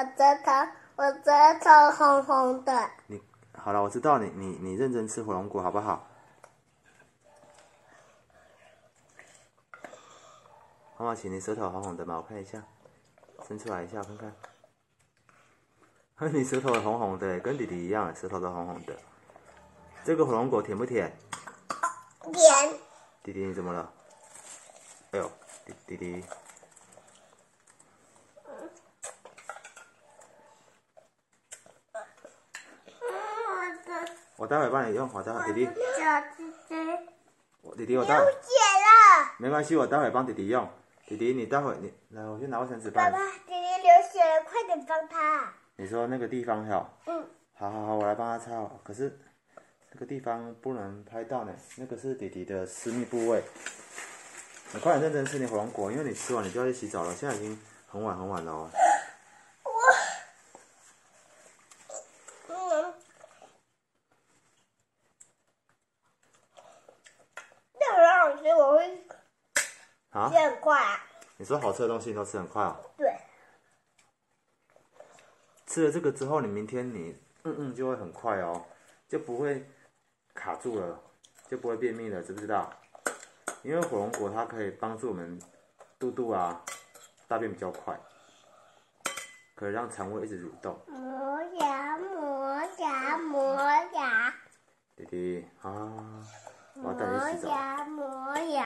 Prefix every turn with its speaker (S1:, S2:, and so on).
S1: 我舌头，我舌头红红的。
S2: 你好了，我知道你你你认真吃火龙果好不好？妈妈，请，你舌头红红的嘛？我看一下，伸出来一下，我看看。你舌头红红的，跟弟弟一样，舌头都红红的。这个火龙果甜不甜？
S1: 甜。
S2: 弟弟你怎么了？哎呦，弟弟弟。我待会帮你用，我待会弟弟。
S1: 小弟弟。
S2: 我弟弟我待会。
S1: 流血了。
S2: 没关系，我待会帮弟弟用。弟弟，你待会你来，我去拿卫生纸帮
S1: 爸爸，弟弟流血了，快点帮他。
S2: 你说那个地方哈？
S1: 嗯。
S2: 好好好，我来帮他擦。可是那个地方不能拍到呢，那个是弟弟的私密部位。你快点认真吃你火龙果，因为你吃完你就要去洗澡了。现在已经很晚很晚了哦。
S1: 我。嗯。那很好吃，我会。
S2: 啊，
S1: 吃很快啊！
S2: 你说好吃的东西你都吃很快哦。
S1: 对。
S2: 吃了这个之后，你明天你嗯嗯就会很快哦，就不会卡住了，就不会便秘了，知不知道？因为火龙果它可以帮助我们肚肚啊大便比较快，可以让肠胃一直蠕动。
S1: 磨牙，磨牙，磨牙。
S2: 弟弟啊，我要带你洗澡。
S1: 磨牙，磨牙。